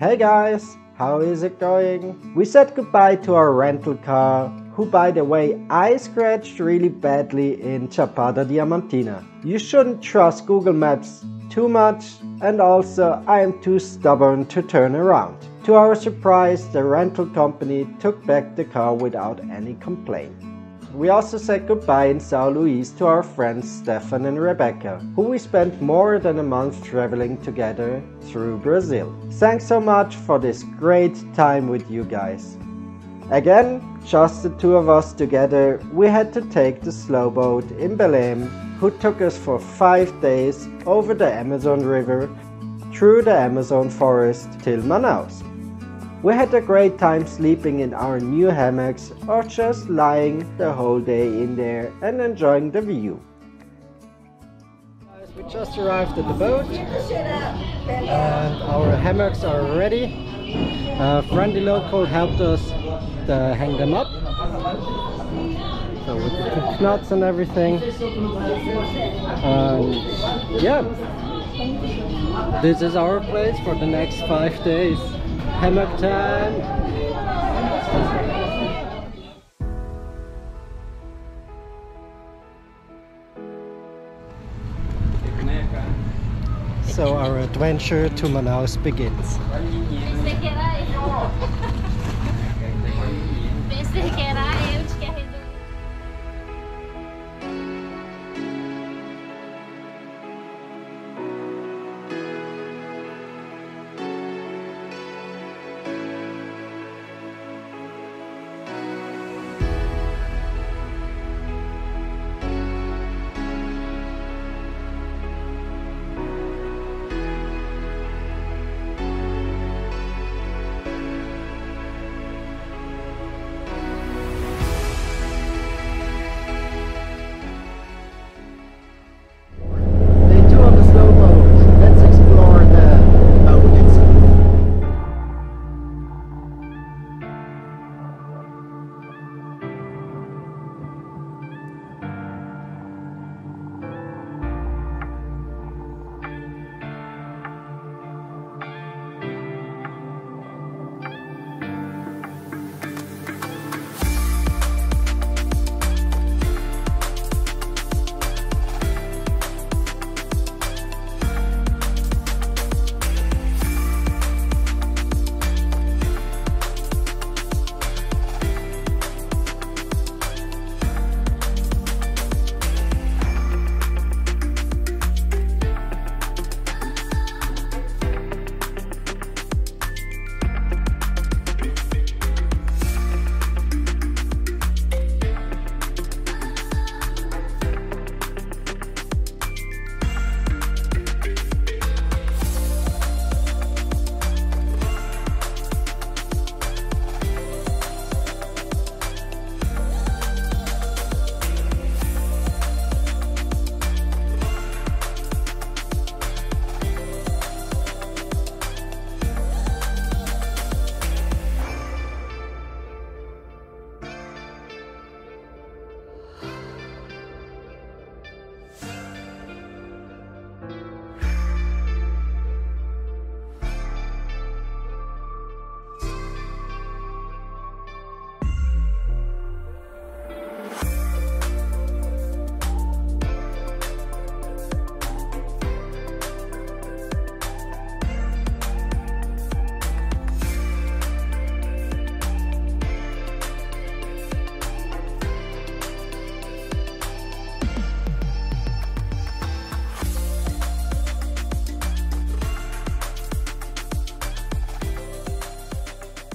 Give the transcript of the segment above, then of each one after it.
Hey guys, how is it going? We said goodbye to our rental car, who by the way I scratched really badly in Chapada Diamantina. You shouldn't trust Google Maps too much and also I am too stubborn to turn around. To our surprise, the rental company took back the car without any complaint. We also said goodbye in Sao Luis to our friends Stefan and Rebecca, who we spent more than a month traveling together through Brazil. Thanks so much for this great time with you guys. Again, just the two of us together, we had to take the slow boat in Belém, who took us for five days over the Amazon River, through the Amazon forest till Manaus. We had a great time sleeping in our new hammocks or just lying the whole day in there and enjoying the view. We just arrived at the boat and our hammocks are ready. A friendly local helped us to hang them up. So with the knots and everything. Yeah, this is our place for the next five days hammock time. So our adventure to Manaus begins.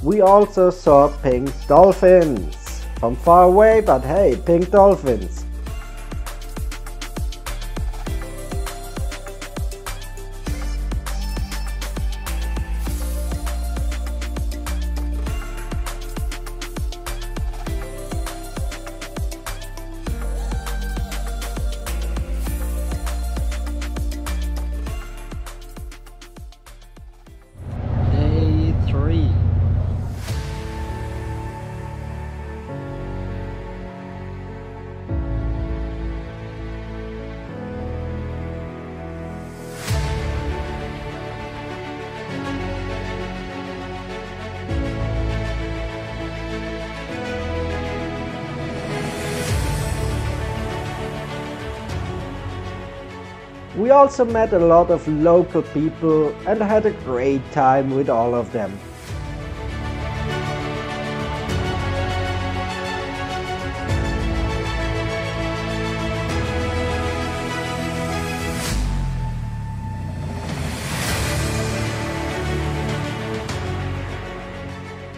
We also saw pink dolphins. From far away, but hey, pink dolphins. We also met a lot of local people and had a great time with all of them.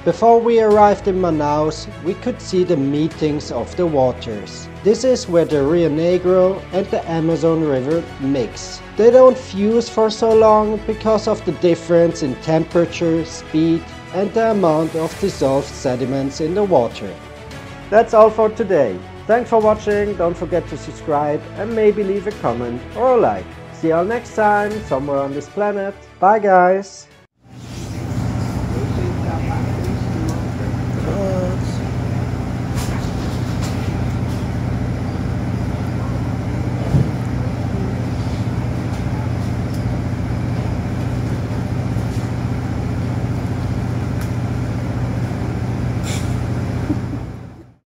Before we arrived in Manaus, we could see the meetings of the waters. This is where the Rio Negro and the Amazon River mix. They don't fuse for so long because of the difference in temperature, speed and the amount of dissolved sediments in the water. That's all for today. Thanks for watching, don't forget to subscribe and maybe leave a comment or a like. See you all next time, somewhere on this planet. Bye guys!